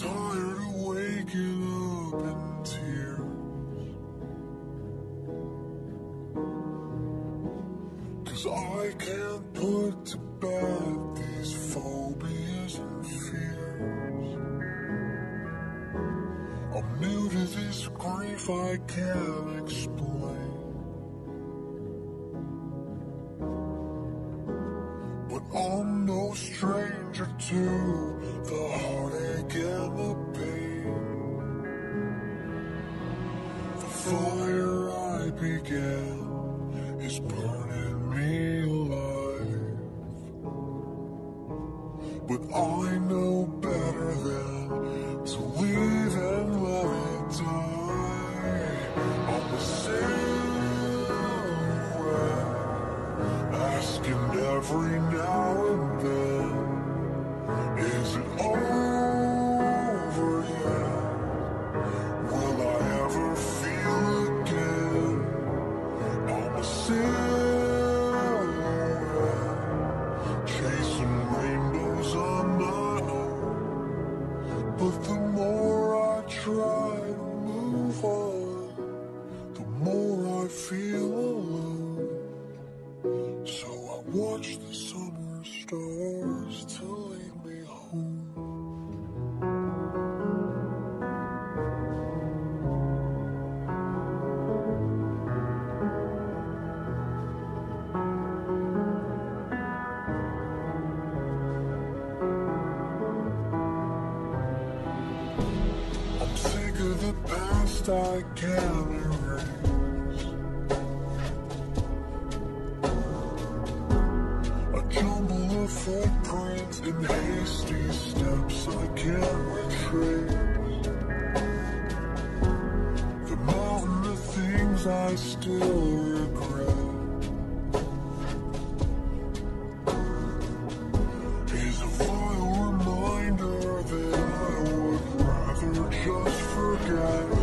tired of waking up in tears. Cause I can't put to bed these phobias and fears. I'm new to this grief I can't explain. But I'm no stranger to the heart. But I know better than to leave and let it die. on the a silhouette, asking every now. the past I can't erase. A jumble of footprints and hasty steps I can't retrace. The mountain of things I still. drive.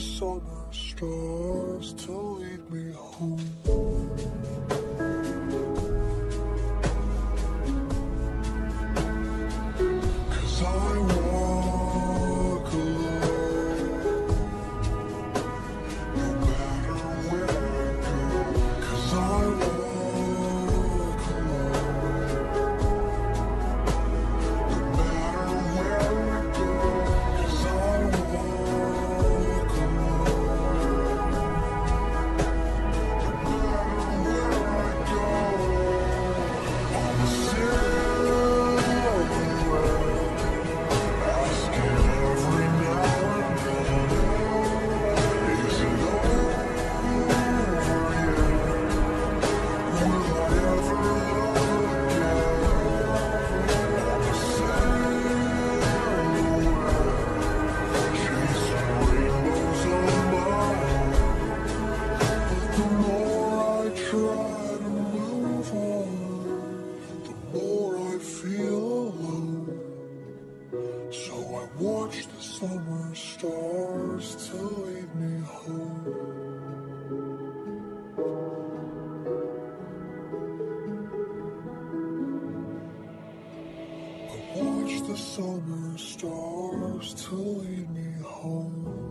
the summer stars to lead me home. So I watch the summer stars to lead me home. I watch the summer stars to lead me home.